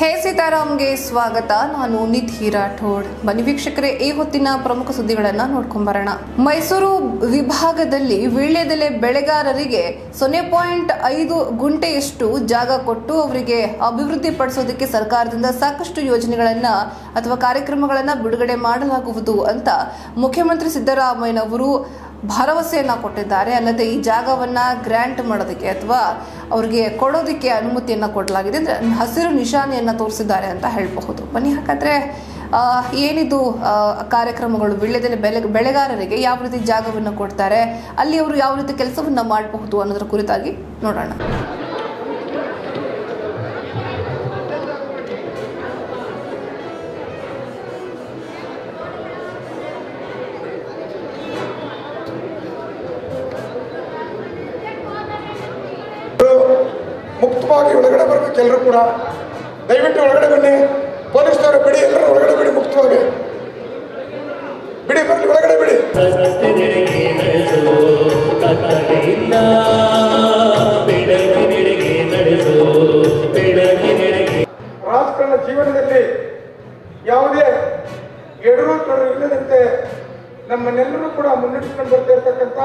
ಹೇ ಸೀತಾರಾಮ್ಗೆ ಸ್ವಾಗತ. ನಾನು ನಿಧಿ ರಾಠೋಡ್. ಬನ್ನಿ ವೀಕ್ಷಕರೇ, ಈ ಹೊತ್ತಿನ ಪ್ರಮುಖ ಸುದ್ದಿಗಳನ್ನ ನೋಡ್ಕೊಂಬರೋಣ. ಮೈಸೂರು ವಿಭಾಗದಲ್ಲಿ ವೀಳ್ಯದೆಲೆ ಬೆಳೆಗಾರರಿಗೆ ಸೊನ್ನೆ ಪಾಯಿಂಟ್ ಐದು ಗುಂಟೆಯಷ್ಟು ಜಾಗ ಕೊಟ್ಟು ಅವರಿಗೆ ಅಭಿವೃದ್ಧಿ ಪಡಿಸೋದಕ್ಕೆ ಸರ್ಕಾರದಿಂದ ಸಾಕಷ್ಟು ಯೋಜನೆಗಳನ್ನ ಅಥವಾ ಕಾರ್ಯಕ್ರಮಗಳನ್ನ ಬಿಡುಗಡೆ ಮಾಡಲಾಗುವುದು ಅಂತ ಮುಖ್ಯಮಂತ್ರಿ ಸಿದ್ದರಾಮಯ್ಯನವರು ಭರವಸೆಯನ್ನ ಕೊಟ್ಟಿದ್ದಾರೆ. ಅಲ್ಲದೆ ಈ ಜಾಗವನ್ನ ಗ್ರ್ಯಾಂಟ್ ಮಾಡೋದಕ್ಕೆ ಅಥವಾ ಅವ್ರಿಗೆ ಕೊಡೋದಕ್ಕೆ ಅನುಮತಿಯನ್ನು ಕೊಡಲಾಗಿದೆ. ಅಂದರೆ ಹಸಿರು ನಿಶಾನೆಯನ್ನು ತೋರಿಸಿದ್ದಾರೆ ಅಂತ ಹೇಳಬಹುದು. ಬನ್ನಿ, ಹಾಗಾದರೆ ಏನಿದು ಕಾರ್ಯಕ್ರಮಗಳು? ಬೆಳೆದೆಲೆ ಬೆಲೆ, ಬೆಳೆಗಾರರಿಗೆ ಯಾವ ರೀತಿ ಜಾಗವನ್ನು ಕೊಡ್ತಾರೆ? ಅಲ್ಲಿ ಅವರು ಯಾವ ರೀತಿ ಕೆಲಸವನ್ನು ಮಾಡಬಹುದು ಅನ್ನೋದ್ರ ಕುರಿತಾಗಿ ನೋಡೋಣ. ಮುಕ್ತವಾಗಿ ಒಳಗಡೆ ಬರ್ಬೇಕು ಎಲ್ಲರೂ ಕೂಡ. ದಯವಿಟ್ಟು ಒಳಗಡೆ ಬನ್ನಿ. ಪೊಲೀಸ್ನವರು ಬಿಡಿ ಎಲ್ಲರೂ ಒಳಗಡೆ ಬಿಡಿ, ಮುಕ್ತವಾಗಿ. ಬಿಡಿ, ಬರಲಿ, ಒಳಗಡೆ ಬಿಡಿ. ರಾಜಕಾರಣ ಜೀವನದಲ್ಲಿ ಯಾವುದೇ ಎಡರು ಇಲ್ಲದಂತೆ ನಮ್ಮನ್ನೆಲ್ಲರೂ ಕೂಡ ಮುನ್ನಡೆಸ್ಕೊಂಡು ಬರ್ತಾ ಇರ್ತಕ್ಕಂಥ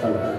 Okay.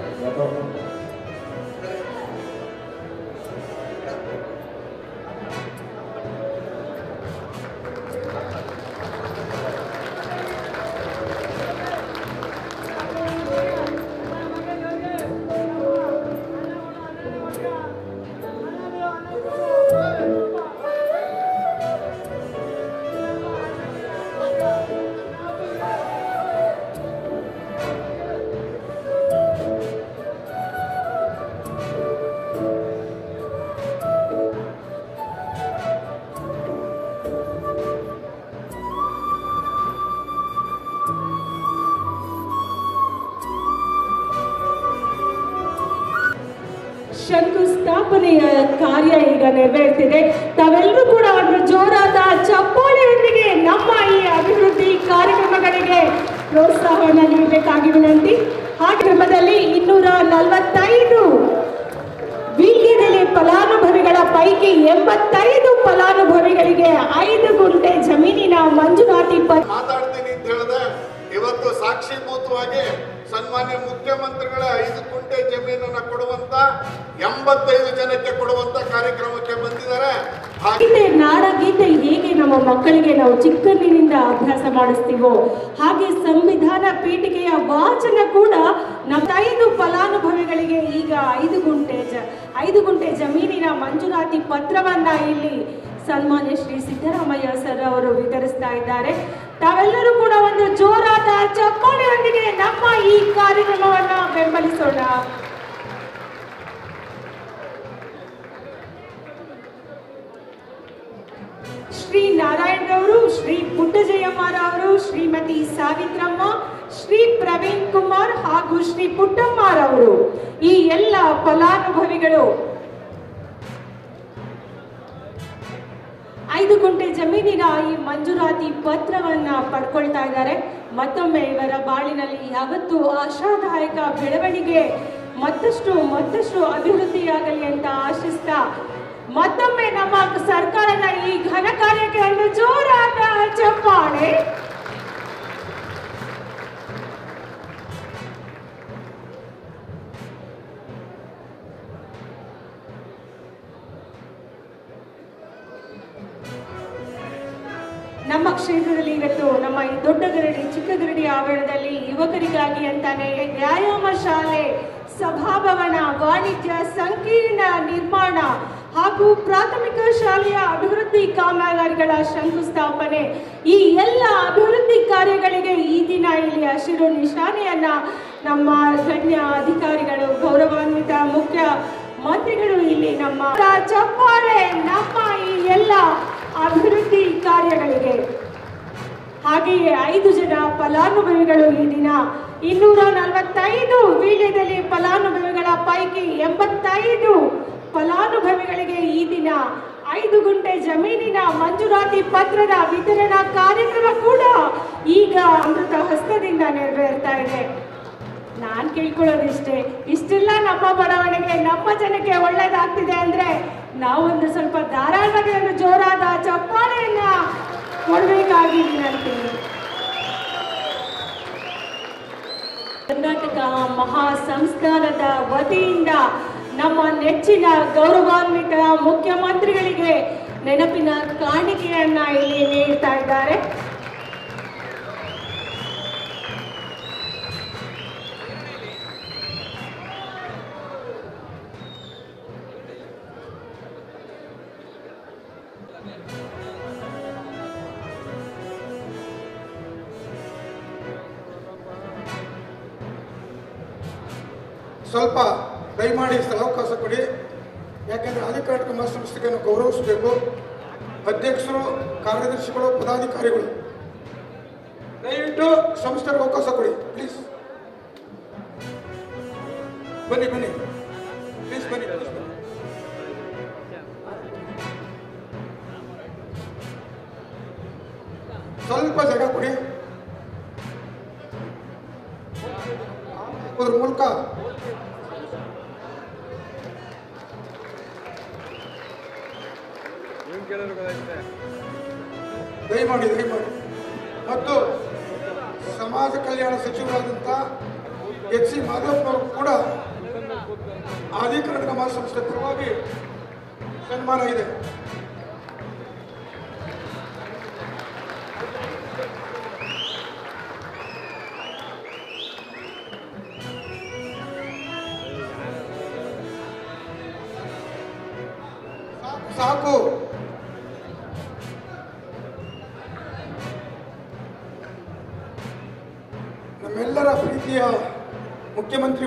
ಶಂಕುಸ್ಥಾಪನೆಯ ಕಾರ್ಯ ಈಗ ನೆರವೇರ್ತಿದೆ. ತಾವೆಲ್ಲರೂ ಕೂಡ ಒಂದು ಜೋರಾದ ಚಪ್ಪಾಳೆಯೊಂದಿಗೆ ನಮ್ಮ ಈ ಅಭಿವೃದ್ಧಿ ಕಾರ್ಯಕ್ರಮಗಳಿಗೆ ಪ್ರೋತ್ಸಾಹವನ್ನು ನೀಡಬೇಕಾಗಿ ವಿನಂತಿ. ಆ ಕ್ರಮದಲ್ಲಿ ಇನ್ನೂರ ನಲವತ್ತೈದು ವೀಳ್ಯದೆಲೆ ಫಲಾನುಭವಿಗಳ ಪೈಕಿ ಎಂಬತ್ತೈದು ಫಲಾನುಭವಿಗಳಿಗೆ ಐದು ಗುಂಟೆ ಜಮೀನಿನ ಪತ್ರ ಮಾತಾಡ್ತೀನಿ ಅಂತ ಹೇಳಿದೆ, ಇವತ್ತು ಸಾಕ್ಷಿಭೂತವಾಗಿ ಸನ್ಮಾನ್ಯ ಮುಖ್ಯಮಂತ್ರಿಗಳ ಐದು ಕುಂಟೆ ಜಮೀನನ್ನ ಕೊಡುವಂತ ಎಂಬತ್ತೈದು ಜನಕ್ಕೆ ಕೊಡುವಂತ ಕಾರ್ಯಕ್ರಮಕ್ಕೆ ಬಂದಿದ್ದಾರೆ. ಗೀತೆ, ನಾಡಗೀತೆ ಹೇಗೆ ನಮ್ಮ ಮಕ್ಕಳಿಗೆ ನಾವು ಚಿಕ್ಕಂದಿನಿಂದ ಅಭ್ಯಾಸ ಮಾಡಿಸ್ತೀವೋ, ಹಾಗೆ ಸಂವಿಧಾನ ಪೀಠಿಕೆಯ ವಾಚನ ಕೂಡ ನಮ್ಮ ಐದು ಫಲಾನುಭವಿಗಳಿಗೆ ಈಗ ಐದು ಗುಂಟೆ ಜ, ಐದು ಗುಂಟೆ ಜಮೀನಿನ ಮಂಜೂರಾತಿ ಪತ್ರವನ್ನ ಇಲ್ಲಿ ಸನ್ಮಾನ್ಯ ಶ್ರೀ ಸಿದ್ದರಾಮಯ್ಯ ಸರ್ ಅವರು ವಿತರಿಸ್ತಾ ಇದ್ದಾರೆ. ತಾವೆಲ್ಲರೂ ಕೂಡ ಒಂದು ಜೋರಾದ ಚಪ್ಪಾಳೆಯೊಂದಿಗೆ ನಮ್ಮ ಈ ಕಾರ್ಯಕ್ರಮವನ್ನ ಬೆಂಬಲಿಸೋಣ. ಶ್ರೀ ನಾರಾಯಣರವರು ಶ್ರೀ ಪುಟ್ಟಜಯಮ್ಮರವರು ಶ್ರೀಮತಿ ಸಾವಿತ್ರಮ್ಮ, ಶ್ರೀ ಪ್ರವೀಣ್ ಕುಮಾರ್ ಹಾಗೂ ಶ್ರೀ ಪುಟ್ಟಮ್ಮರವರು ಈ ಎಲ್ಲ ಫಲಾನುಭವಿಗಳು ಗುಂಟೆ ಜಮೀನಿನ ಈ ಮಂಜೂರಾತಿ ಪತ್ರವನ್ನ ಪಡ್ಕೊಳ್ತಾ ಇದ್ದಾರೆ. ಮತ್ತೊಮ್ಮೆ ಇವರ ಬಾಳಿನಲ್ಲಿ ಯಾವತ್ತು ಆಶಾದಾಯಕ ಬೆಳವಣಿಗೆ. ಮತ್ತಷ್ಟು ಮತ್ತಷ್ಟು ಅಭಿವೃದ್ಧಿಯಾಗಲಿ ಅಂತ ಆಶಿಸ್ತಾ, ಮತ್ತೊಮ್ಮೆ ನಮ್ಮ ಸರ್ಕಾರದ ಈ ಘನ ಕಾರ್ಯಕ್ಕೆ ಒಂದು ಜೋರಾದ ಚಪ್ಪಾಳೆ ಆವರಣದಲ್ಲಿ ಯುವಕರಿಗಾಗಿ ಅಂತಾನೆ ವ್ಯಾಯಾಮ ಶಾಲೆ, ಸಭಾಭವನ, ವಾಣಿಜ್ಯ, ಸಂಕೀರ್ಣ ನಿರ್ಮಾಣ ಹಾಗೂ ಪ್ರಾಥಮಿಕ ಶಾಲೆಯ ಅಭಿವೃದ್ಧಿ ಕಾಮಗಾರಿಗಳ ಶಂಕುಸ್ಥಾಪನೆ. ಈ ಎಲ್ಲ ಅಭಿವೃದ್ಧಿ ಕಾರ್ಯಗಳಿಗೆ ಈ ದಿನ ಇಲ್ಲಿ ಹಸಿರು ನಿಶಾನೆಯನ್ನ ನಮ್ಮ ಗಣ್ಯ ಅಧಿಕಾರಿಗಳು, ಗೌರವಾನ್ವಿತ ಮುಖ್ಯ ಮಂತ್ರಿಗಳು ಇಲ್ಲಿ ನಮ್ಮ ಚಪ್ಪಾಳೆ, ನಮ್ಮ ಈ ಎಲ್ಲ ಅಭಿವೃದ್ಧಿ ಕಾರ್ಯಗಳಿಗೆ ಹಾಗೆಯೇ ಐದು ಜನ ಫಲಾನುಭವಿಗಳು ಈ ದಿನ ಇನ್ನೂರ ನಲವತ್ತೈದು ವೀಳ್ಯದಲ್ಲಿ ಫಲಾನುಭವಿಗಳ ಪೈಕಿ ಎಂಬತ್ತೈದು ಫಲಾನುಭವಿಗಳಿಗೆ ಈ ದಿನ ಐದು ಗುಂಟೆ ಜಮೀನಿನ ಮಂಜೂರಾತಿ ಪತ್ರದ ವಿತರಣಾ ಕಾರ್ಯಕ್ರಮ ಕೂಡ ಈಗ ಅಮೃತ ಹಸ್ತದಿಂದ ನೆರವೇರ್ತಾ ಇದೆ. ನಾನ್ ಕೇಳ್ಕೊಳ್ಳೋದಿಷ್ಟೇ, ಇಷ್ಟೆಲ್ಲ ನಮ್ಮ ಬಡಾವಣೆಗೆ, ನಮ್ಮ ಜನಕ್ಕೆ ಒಳ್ಳೇದಾಗ್ತಿದೆ ಅಂದ್ರೆ ನಾವೊಂದು ಸ್ವಲ್ಪ ಒಂದು ಜೋರಾದ ಚಪ್ಪಾಳೆಯನ್ನ ಕೊಡ್ಬೇಕಾಗಿ ಕರ್ನಾಟಕ ಮಹಾ ಸಂಸ್ಕಾರದ ವತಿಯಿಂದ ನಮ್ಮ ನೆಚ್ಚಿನ ಗೌರವಾನ್ವಿತ ಮುಖ್ಯಮಂತ್ರಿಗಳಿಗೆ ನೆನಪಿನ ಕಾಣಿಕೆಯನ್ನ ಇಲ್ಲಿ ನೀಡ್ತಾ ಇದ್ದಾರೆ. ಸ್ವಲ್ಪ ದಯಮಾಡಿ ಸ್ಥಳಾವಕಾಶ ಕೊಡಿ. ಯಾಕೆಂದರೆ ಅಧಿಕಾರಿಕ ಪುಸ್ತಕವನ್ನು ಗೌರವಿಸಬೇಕು. ಅಧ್ಯಕ್ಷರು, ಕಾರ್ಯದರ್ಶಿಗಳು, ಪದಾಧಿಕಾರಿಗಳು, ದಯವಿಟ್ಟು ಸಂಸ್ಥೆಗೆ ಅವಕಾಶ ಕೊಡಿ. ಪ್ಲೀಸ್ ಬನ್ನಿ ಬನ್ನಿ. ಸಮಾಜ ಕಲ್ಯಾಣ ಸಚಿವರಾದಂಥ ಎಚ್ ಸಿ ಮಾಧವಪ್ಪವರು ಕೂಡ ಆದಿಕರ್ನಾಟಕ ಮಹಾಸಂಸ್ಥೆ ಪರವಾಗಿ ಸನ್ಮಾನ ಇದೆ.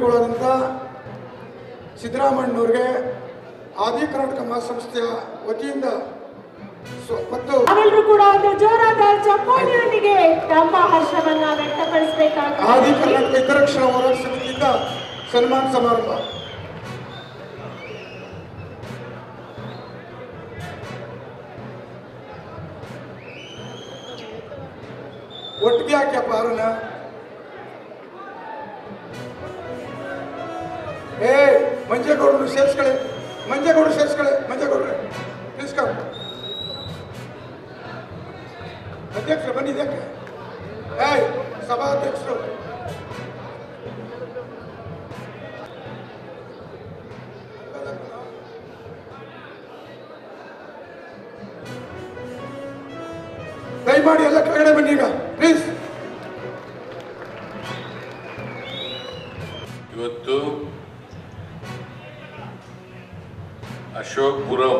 ಮುಖ್ಯಮಂತ್ರಿಗಳಾದಂಥ ಸಿದ್ದರಾಮಣ್ಣವ್ರಿಗೆ ಆದಿ ಕರ್ನಾಟಕ ಮಹಾಸಂಸ್ಥೆಯ ವತಿಯಿಂದ ನಾವೆಲ್ಲರೂ ಕೂಡ ಒಂದು ಜೋರಾದ ಚಪ್ಪಾಳಿಯೊಂದಿಗೆ ನಮ್ಮ ಹರ್ಷವನ್ನ ವ್ಯಕ್ತಪಡಿಸಬೇಕಾಗಿದೆ ಆದಿ ಕರ್ನಾಟಕ ಹಿತರಕ್ಷಣಾ ಹೋರಾಟ ಸಮಿತಿಯಿಂದ ಸನ್ಮಾನ ಸಮಾರಂಭ. ಒಟ್ಟಿಗೆ ಹಾಕ್ಯಪ್ಪ ಹಾರನ ಏ ಮಂಜೇಗೌಡರು ಸೇರಿಸ್ಕೊಳ್ಳಿ. ಮಂಜೇಗೌಡರು ಸೇರಿಸ್ಕೊಳ್ಳಿ. ಮಂಜೇಗೌಡ್ರೆ ಪ್ಲೀಸ್ ಕಮ್ ಅಧ್ಯಕ್ಷರು, ಬನ್ನಿ ಇದಕ್ಕೆ. ಏಯ್, ಸಭಾಧ್ಯಕ್ಷರು. ದಯಮಾಡಿ ಎಲ್ಲ ಕೆಳಗಡೆ ಬನ್ನಿ ಈಗ. ಪ್ಲೀಸ್ ಇವತ್ತು ಅಶೋಕ್ಪುರಂ.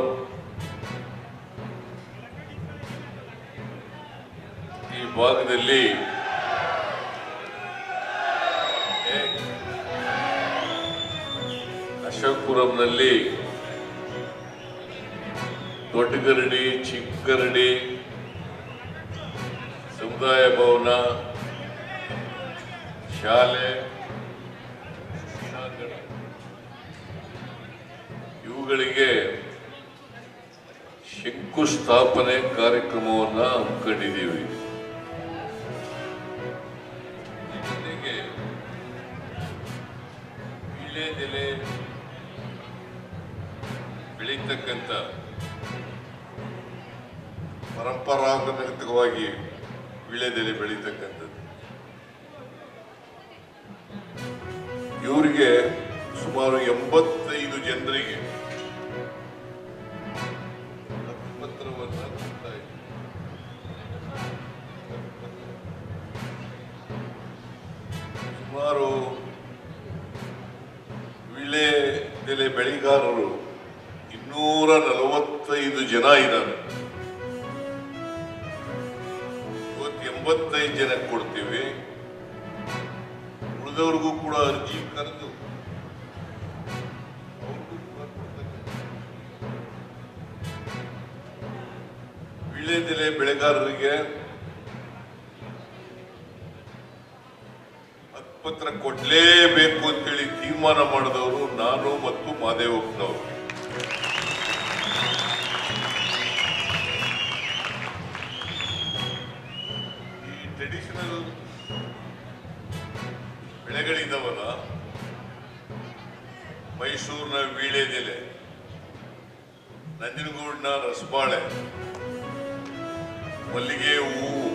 ಈ ಭಾಗದಲ್ಲಿ ಅಶೋಕ್ಪುರಂನಲ್ಲಿ ದೊಡ್ಡಗರಡಿ ಚಿಕ್ಕಗರಡಿ ಸಮುದಾಯ ಭವನ ಶಂಕುಸ್ಥಾಪನೆ ಕಾರ್ಯಕ್ರಮವನ್ನ ಹಮ್ಮಿಕೊಂಡಿದ್ದೀವಿ ಜೊತೆಗೆ ವೀಳ್ಯದೆಲೆ ಬೆಳೀತಕ್ಕಂಥ ಪರಂಪರಾಗತವಾಗಿ ವೀಳ್ಯದೆಲೆ ಬೆಳೀತಕ್ಕಂಥದ್ದು. ಇವರಿಗೆ ಸುಮಾರು ಎಂಬತ್ತೈದು ಜನರಿಗೆ ನಲವತ್ತೈದು ಜನ ಇದ್ದಾರೆ. ಇವತ್ತು ಎಂಬತ್ತೈದು ಜನ ಕೊಡ್ತೀವಿ. ಉಳಿದವ್ರಿಗೂ ಕೂಡ ಅರ್ಜಿ ಕರೆದು. ವೀಳ್ಯದೆಲೆ ಬೆಳೆಗಾರರಿಗೆ ಹಕ್ಕುಪತ್ರ ಕೊಡ್ಲೇಬೇಕು ಅಂತೇಳಿ ತೀರ್ಮಾನ ಮಾಡಿದವರು ನಾನು ಮತ್ತು ಮಾದೇವಪ್ಪನವರು. ನಂಜನಗೂಡಿನ ರಸಬಾಳೆ ಮಲ್ಲಿಗೆ ಹೂವು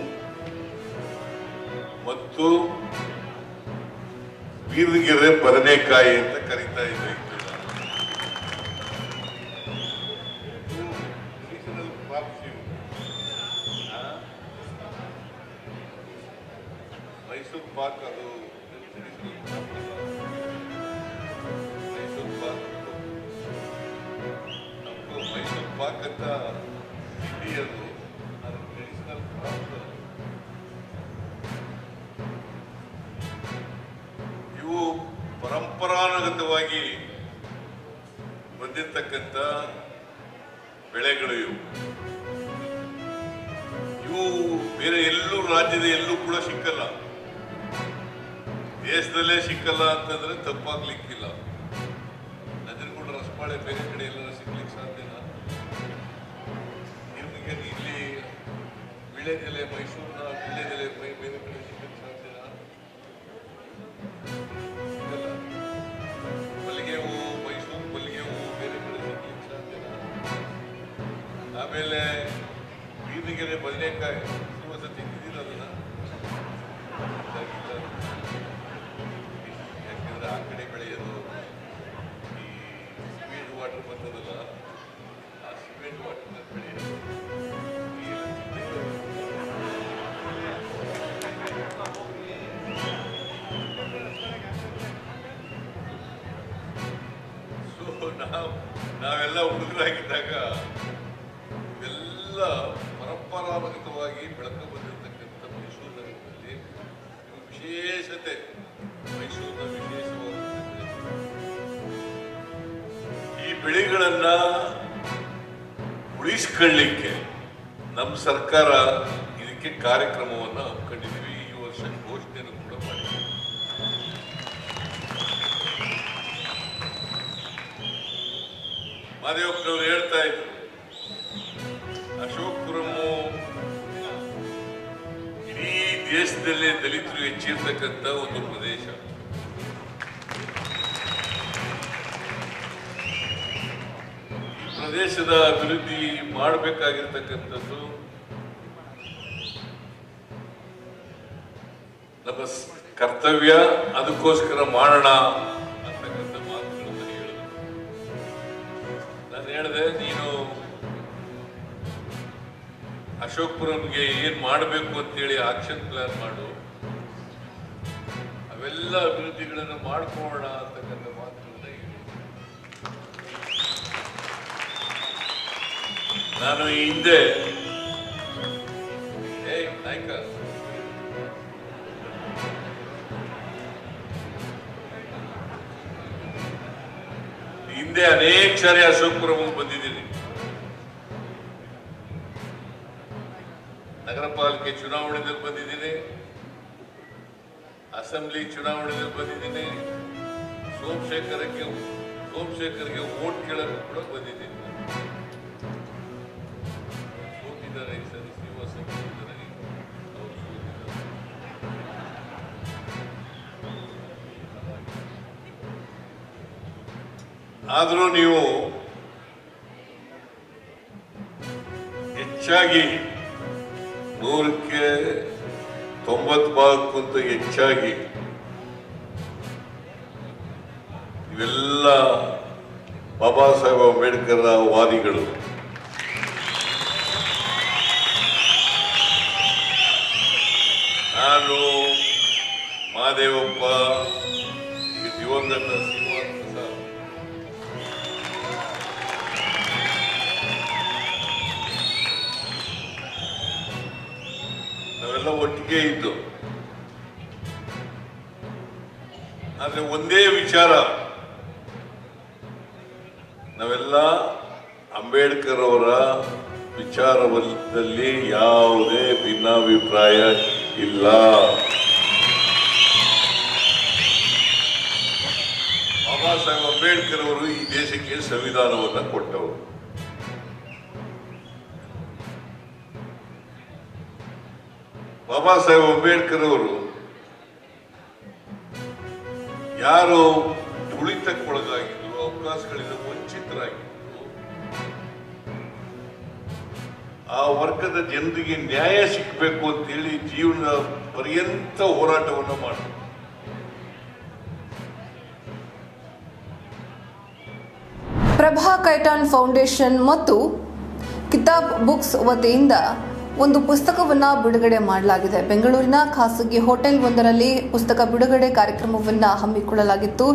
ಮತ್ತು ಬೀರ್ಗೆರೆ ಬದನೆಕಾಯಿ ಅಂತ ಕರೀತಾ ಇದ್ದೆ ಪರಂಪರಾನುಗತವಾಗಿ ಬಂದಿರತಕ್ಕಂಥ ಬೆಳೆಗಳು ಇವು. ಇವು ಬೇರೆ ಎಲ್ಲೂ ರಾಜ್ಯದ ಎಲ್ಲೂ ಕೂಡ ಸಿಕ್ಕಲ್ಲ. ದೇಶದಲ್ಲೇ ಸಿಕ್ಕಲ್ಲ ಅಂತಂದ್ರೆ ತಪ್ಪಾಗ್ಲಿಕ್ಕಿಲ್ಲ. ನಂಜನಗೂಡು ರಸಬಾಳೆ ಬೇರೆ ಕಡೆ ಎಲ್ಲ ಸಿಗ್ಲಿಕ್ಕೆ ಸಾಧ್ಯನಾ? ನಿಮಗೆ ಇಲ್ಲಿ ವಿಳ್ಯದೆಲೆ ಮೈಸೂರಿನ ವಿಳ್ಯದೆಲೆ ಬೇರೆ ಕಡೆ ಬೀದಿಗೆರೆ ಬದನೆಕಾಯಿ ಇವತ್ತು ತಿಂದಿದ್ದೀರ ಅದನ್ನು. ಯಾಕೆಂದ್ರೆ ಆ ಕಡೆ ಬೆಳೆಯೋದು ಈ ಸಿಮೆಂಟ್ ವಾಟರ್ ಬರ್ತದಲ್ಲ ಆ ಸಿಮೆಂಟ್ ವಾಟರ್ ಬೆಳೆಯೋದು ಸೊ ನಾವು, ನಾವೆಲ್ಲ ಹುಡುಗರಾಗಿದ್ದಾಗ ಈ ಬೆಳೆಗಳನ್ನ ಉಳಿಸ್ಕೊಳ್ಳಿಕ್ಕೆ ನಮ್ಮ ಸರ್ಕಾರ ಇದಕ್ಕೆ ಕಾರ್ಯಕ್ರಮವನ್ನು ಹಮ್ಮಿಕೊಂಡಿದ್ದೀವಿ. ಈ ವರ್ಷ ಘೋಷಣೆಯನ್ನು ಕೂಡ ಮಾಡಿದ್ದೀವಿ. ಮಾದೇವಪ್ಪನವರು ಹೇಳ್ತಾ ಇದ್ರು, ಅಶೋಕಪುರಮು ಇಡೀ ದೇಶದಲ್ಲೇ ದಲಿತರು ಹೆಚ್ಚಿರ್ತಕ್ಕಂಥ ಒಂದು ಪ್ರದೇಶ. ಈ ಪ್ರದೇಶದ ಅಭಿವೃದ್ಧಿ ಮಾಡಬೇಕಾಗಿರ್ತಕ್ಕಂಥದ್ದು ನಮ್ಮ ಕರ್ತವ್ಯ, ಅದಕ್ಕೋಸ್ಕರ ಮಾಡೋಣ ಅಂತಕ್ಕಂಥ ಮಾತುಗಳನ್ನು ಹೇಳಿದ್ರು. ನಾನು ಹೇಳಿದೆ, ನೀನು ಅಶೋಕ್ಪುರಂಗೆ ಏನ್ ಮಾಡಬೇಕು ಅಂತೇಳಿ ಆಕ್ಷನ್ ಪ್ಲಾನ್ ಮಾಡು. ಅವೆಲ್ಲ ಅಭಿವೃದ್ಧಿಗಳನ್ನು ಮಾಡ್ಕೊಳ್ಳೋಣ ಅಂತಕ್ಕಂಥ ನಾನು ಈ ಹಿಂದೆ ಹಿಂದೆ ಅನೇಕ ಸಾರಿ ಅಶೋಕ್ಪುರಂ ಬಂದಿದ್ದೀನಿ. ನಗರ ಪಾಲಿಕೆ ಚುನಾವಣೆಯಲ್ಲಿ ಬಂದಿದ್ದೀನಿ. ಅಸೆಂಬ್ಲಿ ಚುನಾವಣೆಯಲ್ಲಿ ಬಂದಿದ್ದೀನಿ. ಸೋಮಶೇಖರಕ್ಕೆ, ಸೋಮಶೇಖರ್ಗೆ ವೋಟ್ ಕೇಳಲು ಕೂಡ ಬಂದಿದ್ದೀನಿ. ಆದರೂ ನೀವು ಹೆಚ್ಚಾಗಿ ನೂರಕ್ಕೆ ತೊಂಬತ್ತು ಭಾಗಕ್ಕಿಂತ ಹೆಚ್ಚಾಗಿ ಇವೆಲ್ಲ ಬಾಬಾ ಸಾಹೇಬ್ ಅಂಬೇಡ್ಕರ್ ವಾದಿಗಳು. ನಾನು ಮಾದೇವಪ್ಪ, ಈ ದಿವಂಗತ ನಾವೆಲ್ಲ ಒಟ್ಟಿಗೆ ಇದ್ದು. ಆದ್ರೆ ಒಂದೇ ವಿಚಾರ. ನಾವೆಲ್ಲ ಅಂಬೇಡ್ಕರ್ ಅವರ ವಿಚಾರದಲ್ಲಿ ಯಾವುದೇ ಭಿನ್ನಾಭಿಪ್ರಾಯ ಇಲ್ಲ. ಬಾಬಾ ಸಾಹೇಬ್ ಅಂಬೇಡ್ಕರ್ ಅವರು ಈ ದೇಶಕ್ಕೆ ಸಂವಿಧಾನವನ್ನು ಕೊಟ್ಟವರು. ಬಾಬಾ ಸಾಹೇಬ್ ಅಂಬೇಡ್ಕರ್ ಅವರು ಯಾರು ತುಳಿತಕ್ಕೊಳಗಾಗಿದ್ರು ಅವಕಾಶಗಳಿಂದ ವಂಚಿತರಾಗಿದ್ರು ಆ ವರ್ಗದ ಜನರಿಗೆ ನ್ಯಾಯ ಸಿಕ್ಕಬೇಕು ಅಂತೇಳಿ ಜೀವನ ಪರ್ಯಂತ ಹೋರಾಟವನ್ನು ಮಾಡಿದ್ರು ಪ್ರಭಾ ಕೈಟಾನ್ ಫೌಂಡೇಶನ್ ಮತ್ತು ಕಿತಾಬ್ ಬುಕ್ಸ್ ವತಿಯಿಂದ ಒಂದು ಪುಸ್ತಕವನ್ನ ಬಿಡುಗಡೆ ಮಾಡಲಾಗಿದೆ. ಬೆಂಗಳೂರಿನ ಖಾಸಗಿ ಹೋಟೆಲ್ ಒಂದರಲ್ಲಿ ಪುಸ್ತಕ ಬಿಡುಗಡೆ ಕಾರ್ಯಕ್ರಮವನ್ನ ಹಮ್ಮಿಕೊಳ್ಳಲಾಗಿತ್ತು.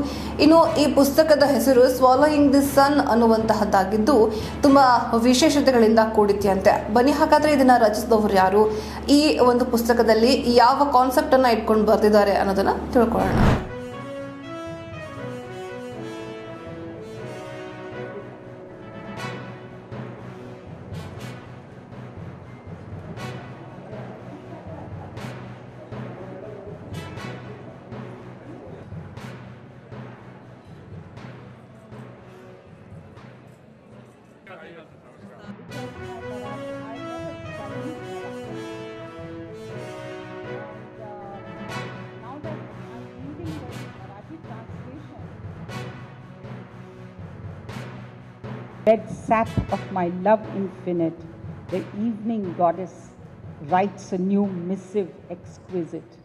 ಇನ್ನು ಈ ಪುಸ್ತಕದ ಹೆಸರು ಸ್ವಾಲೋಯಿಂಗ್ ದಿ ಸನ್ ಅನ್ನುವಂತಹದ್ದಾಗಿದ್ದು, ತುಂಬಾ ವಿಶೇಷತೆಗಳಿಂದ ಕೂಡಿತ್ಯಂತೆ ಬನ್ನಿ, ಹಾಗಾದ್ರೆ ಇದನ್ನ ರಚಿಸಿದವರು ಯಾರು? ಈ ಒಂದು ಪುಸ್ತಕದಲ್ಲಿ ಯಾವ ಕಾನ್ಸೆಪ್ಟ್ ಅನ್ನ ಇಟ್ಕೊಂಡು ಬರ್ತಿದ್ದಾರೆ ಅನ್ನೋದನ್ನ ತಿಳ್ಕೊಳ್ಳೋಣ. Red sap of my love infinite, the evening goddess writes a new missive exquisite.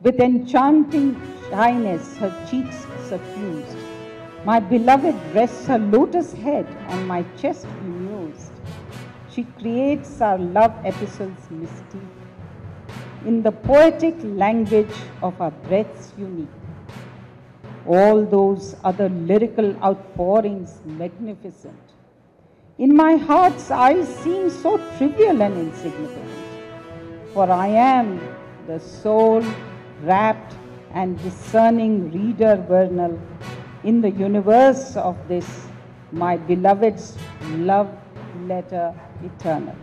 With enchanting shyness, her cheeks suffused, my beloved rests her lotus head on my chest bemused. She creates our love epistles mystique in the poetic language of our breaths unique all those other lyrical outpourings magnificent. In my heart's eyes seem so trivial and insignificant, for I am the sole, rapt, and discerning reader vernal in the universe of this, my beloved's love letter eternal.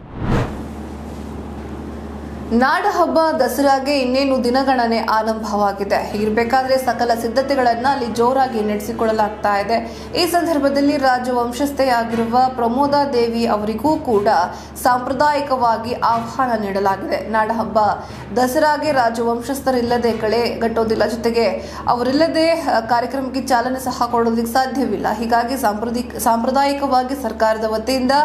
ನಾಡ ಹಬ್ಬ ದಸರಾಗೆ ಇನ್ನೇನು ದಿನಗಣನೆ ಆರಂಭವಾಗಿದೆ. ಇರಬೇಕಾದ್ರೆ ಸಕಲ ಸಿದ್ಧತೆಗಳನ್ನ ಅಲ್ಲಿ ಜೋರಾಗಿ ನಡೆಸಿಕೊಳ್ಳಲಾಗ್ತಾ ಇದೆ. ಈ ಸಂದರ್ಭದಲ್ಲಿ ರಾಜವಂಶಸ್ಥೆಯಾಗಿರುವ ಪ್ರಮೋದಾ ದೇವಿ ಅವರಿಗೂ ಕೂಡ ಸಾಂಪ್ರದಾಯಿಕವಾಗಿ ಆಹ್ವಾನ ನೀಡಲಾಗಿದೆ. ನಾಡ ಹಬ್ಬ ದಸರಾಗೆ ರಾಜವಂಶಸ್ಥರಿಲ್ಲದೆ ಕಳೆ ಗಟ್ಟೋದಿಲ್ಲ. ಜೊತೆಗೆ ಅವರಿಲ್ಲದೆ ಕಾರ್ಯಕ್ರಮಕ್ಕೆ ಚಾಲನೆ ಸಹ ಕೊಡೋದಕ್ಕೆ ಸಾಧ್ಯವಿಲ್ಲ. ಹೀಗಾಗಿ ಸಾಂಪ್ರದಾಯಿಕ ಸಾಂಪ್ರದಾಯಿಕವಾಗಿ ಸರ್ಕಾರದ ವತಿಯಿಂದ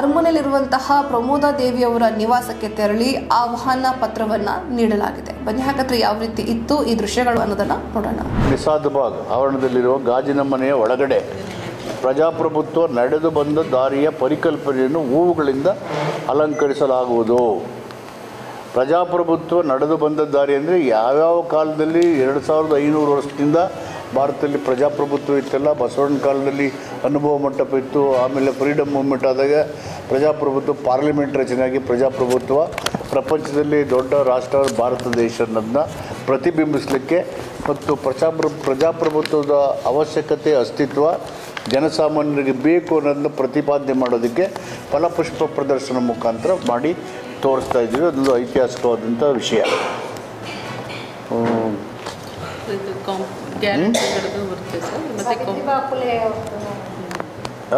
ಅರಮನೆಯಲ್ಲಿರುವಂತಹ ಪ್ರಮೋದಾ ದೇವಿ ಅವರ ನಿವಾಸಕ್ಕೆ ತೆರಳಿ ಆಹ್ವಾನ ಪತ್ರವನ್ನ ನೀಡಲಾಗಿದೆ. ಬನ್ನಿ, ಹಾಗಾದ್ರೆ ಯಾವ ರೀತಿ ಇತ್ತು ಈ ದೃಶ್ಯಗಳು ಅನ್ನೋದನ್ನ ನೋಡೋಣ. ನಿಸಾದ್ಬಾಗ್ ಆವರಣದಲ್ಲಿರುವ ಗಾಜಿನ ಮನೆಯ ಒಳಗಡೆ ಪ್ರಜಾಪ್ರಭುತ್ವ ನಡೆದು ಬಂದ ದಾರಿಯ ಪರಿಕಲ್ಪನೆಯನ್ನು ಹೂವುಗಳಿಂದ ಅಲಂಕರಿಸಲಾಗುವುದು. ಪ್ರಜಾಪ್ರಭುತ್ವ ನಡೆದು ಬಂದ ದಾರಿ ಅಂದರೆ ಯಾವ್ಯಾವ ಕಾಲದಲ್ಲಿ ಎರಡು ಸಾವಿರದ ಐನೂರು ವರ್ಷದಿಂದ ಭಾರತದಲ್ಲಿ ಪ್ರಜಾಪ್ರಭುತ್ವ ಇತ್ತಲ್ಲ, ಬಸವಣ್ಣ ಕಾಲದಲ್ಲಿ ಅನುಭವ ಮಂಟಪ ಇತ್ತು, ಆಮೇಲೆ ಫ್ರೀಡಮ್ ಮೂವ್ಮೆಂಟ್ ಆದಾಗ ಪ್ರಜಾಪ್ರಭುತ್ವ ಪಾರ್ಲಿಮೆಂಟ್ ರಚನೆಯಾಗಿ ಪ್ರಜಾಪ್ರಭುತ್ವ ಪ್ರಪಂಚದಲ್ಲಿ ದೊಡ್ಡ ರಾಷ್ಟ್ರ ಭಾರತ ದೇಶ ಅನ್ನೋದನ್ನ ಪ್ರತಿಬಿಂಬಿಸಲಿಕ್ಕೆ ಮತ್ತು ಪ್ರಜಾಪ್ರ ಪ್ರಜಾಪ್ರಭುತ್ವದ ಅವಶ್ಯಕತೆ ಅಸ್ತಿತ್ವ ಜನಸಾಮಾನ್ಯರಿಗೆ ಬೇಕು ಅನ್ನೋದನ್ನು ಪ್ರತಿಪಾದನೆ ಮಾಡೋದಕ್ಕೆ ಫಲಪುಷ್ಪ ಪ್ರದರ್ಶನ ಮುಖಾಂತರ ಮಾಡಿ ತೋರಿಸ್ತಾ ಇದ್ದೀವಿ. ಅದೊಂದು ಐತಿಹಾಸಿಕವಾದಂಥ ವಿಷಯ. ಹ್ಮ್.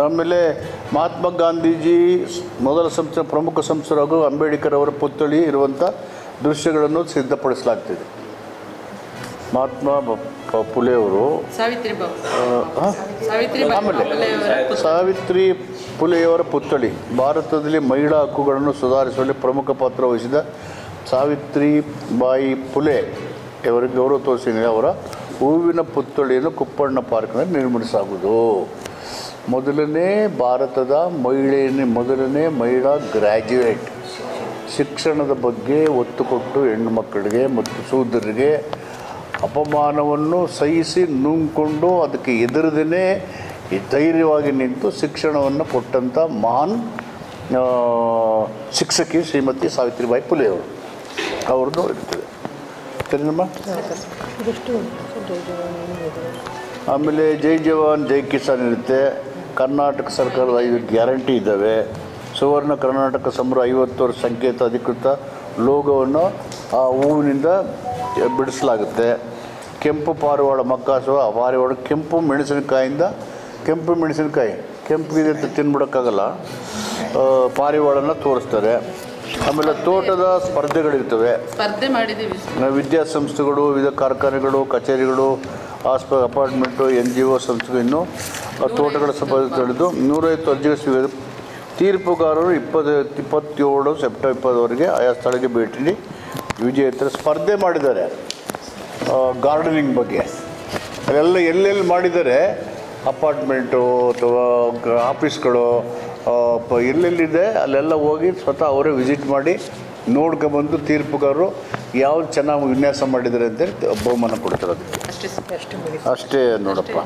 ಆಮೇಲೆ ಮಹಾತ್ಮ ಗಾಂಧೀಜಿ ಮೊದಲ ಸಂಸ್ಥೆ ಪ್ರಮುಖ ಸಂಸ್ಥರಾಗೂ ಅಂಬೇಡ್ಕರ್ ಅವರ ಪುತ್ಥಳಿ ಇರುವಂಥ ದೃಶ್ಯಗಳನ್ನು ಸಿದ್ಧಪಡಿಸಲಾಗ್ತಿದೆ. ಮಹಾತ್ಮ ಪುಲೆಯವರು ಆಮೇಲೆ ಸಾವಿತ್ರಿ ಪುಲೆಯವರ ಪುತ್ಥಳಿ ಭಾರತದಲ್ಲಿ ಮಹಿಳಾ ಹಕ್ಕುಗಳನ್ನು ಸುಧಾರಿಸುವಲ್ಲಿ ಪ್ರಮುಖ ಪಾತ್ರ ವಹಿಸಿದ ಸಾವಿತ್ರಿ ಬಾಯಿ ಪುಲೆ ಇವರಿಗೆ ಗೌರವ ತೋರಿಸಿದ ಅವರ ಹೂವಿನ ಪುತ್ಥಳಿಯನ್ನು ಕುಪ್ಪಣ್ಣ ಪಾರ್ಕ್ನಲ್ಲಿ ನಿರ್ಮಿಸಲಾಗುವುದು. ಮೊದಲನೇ ಭಾರತದ ಮಹಿಳೆಯನ್ನೇ ಮೊದಲನೇ ಮಹಿಳಾ ಗ್ರ್ಯಾಜುಯೇಟ್ ಶಿಕ್ಷಣದ ಬಗ್ಗೆ ಒತ್ತು ಕೊಟ್ಟು ಹೆಣ್ಣು ಮಕ್ಕಳಿಗೆ ಮತ್ತು ಸೋದರಿಗೆ ಅಪಮಾನವನ್ನು ಸಹಿಸಿ ನುಂಗ್ಕೊಂಡು ಅದಕ್ಕೆ ಎದುರದೇ ಧೈರ್ಯವಾಗಿ ನಿಂತು ಶಿಕ್ಷಣವನ್ನು ಕೊಟ್ಟಂಥ ಮಹಾನ್ ಶಿಕ್ಷಕಿ ಶ್ರೀಮತಿ ಸಾವಿತ್ರಿಬಾಯಿ ಫುಲೆ ಅವರು. ಅವ್ರದ್ದು ಇರ್ತದೆ ಸರಿನಮ್ಮ? ಆಮೇಲೆ ಜೈ ಜವಾನ್ ಜೈ ಕಿಸಾನ್ ಇರುತ್ತೆ. ಕರ್ನಾಟಕ ಸರ್ಕಾರದ ಐದು ಗ್ಯಾರಂಟಿ ಇದ್ದಾವೆ. ಸುವರ್ಣ ಕರ್ನಾಟಕ ಸಮರ ಐವತ್ತು ವರ್ಷ ಸಂಕೇತ ಅಧಿಕೃತ ಲೋಗೋವನ್ನು ಆ ಹೂವಿನಿಂದ ಬಿಡಿಸಲಾಗುತ್ತೆ. ಕೆಂಪು ಪಾರಿವಾಳ ಮಕ್ಕಾಸು ಆ ಪಾರಿವಾಳ ಕೆಂಪು ಮೆಣಸಿನಕಾಯಿಂದ ಕೆಂಪು ಮೆಣಸಿನಕಾಯಿ ಕೆಂಪು ಇದೆ ಅಂತ ತಿನ್ಬಿಡೋಕ್ಕಾಗಲ್ಲ. ಪಾರಿವಾಳನ ತೋರಿಸ್ತಾರೆ. ಆಮೇಲೆ ತೋಟದ ಸ್ಪರ್ಧೆಗಳಿರ್ತವೆ. ಸ್ಪರ್ಧೆ ಮಾಡಿದ್ದೀವಿ. ವಿದ್ಯಾಸಂಸ್ಥೆಗಳು ವಿವಿಧ ಕಾರ್ಖಾನೆಗಳು ಕಚೇರಿಗಳು ಆಸ್ಪ ಅಪಾರ್ಟ್ಮೆಂಟು ಎನ್ ಜಿ ಒ ಸಂಸ್ಥೆಯನ್ನು ತೋಟಗಳ ಸಂಬಂಧ ತಿಳಿದು ನೂರೈವತ್ತು ಅರ್ಜಿಗಳು ಸಿಗೋದು ತೀರ್ಪುಗಾರರು ಇಪ್ಪತ್ತು, ಇಪ್ಪತ್ತೇಳು ಸೆಪ್ಟೆಂಬರ್ ಇಪ್ಪತ್ತವರೆಗೆ ಆಯಾ ಸ್ಥಳಕ್ಕೆ ಭೇಟಿ ನೀಡಿ ವಿಜೇತರ ಸ್ಪರ್ಧೆ ಮಾಡಿದ್ದಾರೆ. ಗಾರ್ಡನಿಂಗ್ ಬಗ್ಗೆ. ಅದೆಲ್ಲ ಎಲ್ಲೆಲ್ಲಿ ಮಾಡಿದ್ದಾರೆ? ಅಪಾರ್ಟ್ಮೆಂಟು ಅಥವಾ ಆಫೀಸ್ಗಳು ಎಲ್ಲೆಲ್ಲಿದೆ? ಅಲ್ಲೆಲ್ಲ ಹೋಗಿ ಸ್ವತಃ ಅವರೇ ವಿಸಿಟ್ ಮಾಡಿ ನೋಡ್ಕೊಂಬಂದು ತೀರ್ಪುಗಾರರು ಯಾವ್ದು ಚೆನ್ನಾಗಿ ವಿನ್ಯಾಸ ಮಾಡಿದ್ದಾರೆ ಅಂತೇಳಿ ಬಹುಮಾನ ಕೊಡ್ತಾರೆ ಅಷ್ಟೇ ನೋಡಪ್ಪ.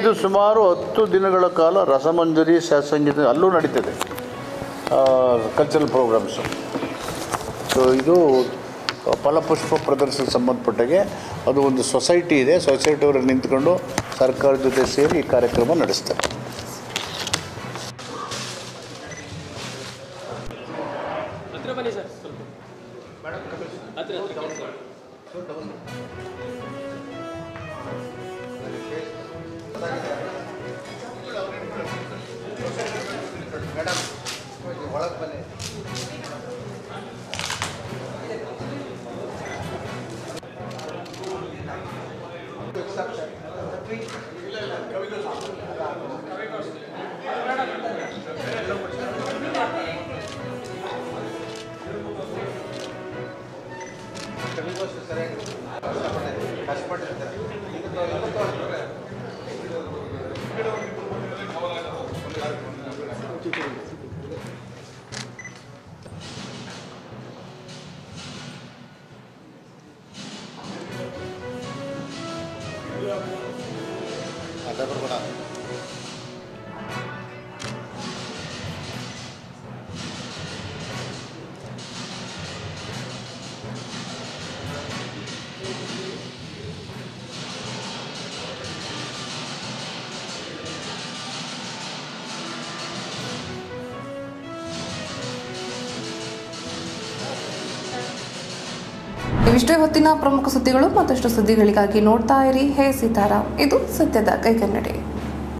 ಇದು ಸುಮಾರು ಹತ್ತು ದಿನಗಳ ಕಾಲ ರಸಮಂಜರಿ ಶಾಸ್ತ್ರಂಗೀತ ಅಲ್ಲೂ ನಡೀತದೆ. ಕಲ್ಚರಲ್ ಪ್ರೋಗ್ರಾಮ್ಸು ಸೊ ಇದು ಫಲಪುಷ್ಪ ಪ್ರದರ್ಶನಕ್ಕೆ ಸಂಬಂಧಪಟ್ಟಾಗೆ ಅದು ಒಂದು ಸೊಸೈಟಿ ಇದೆ. ಸೊಸೈಟಿಯವರು ನಿಂತ್ಕೊಂಡು ಸರ್ಕಾರದ ಜೊತೆ ಸೇರಿ ಈ ಕಾರ್ಯಕ್ರಮ ನಡೆಸ್ತಾರೆ. Gracias. 좀 ಇವಿಷ್ಟೇ ಹೊತ್ತಿನ ಪ್ರಮುಖ ಸುದ್ದಿಗಳು ಮತ್ತಷ್ಟು ಸುದ್ದಿಗಳಿಗಾಗಿ ನೋಡ್ತಾ ಇರಿ. ಹೇ ಸೀತಾರಾಮ್. ಇದು ಸತ್ಯದ ಕೈಗನ್ನಡಿ